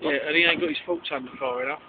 Yeah, and he ain't got his faults under far enough.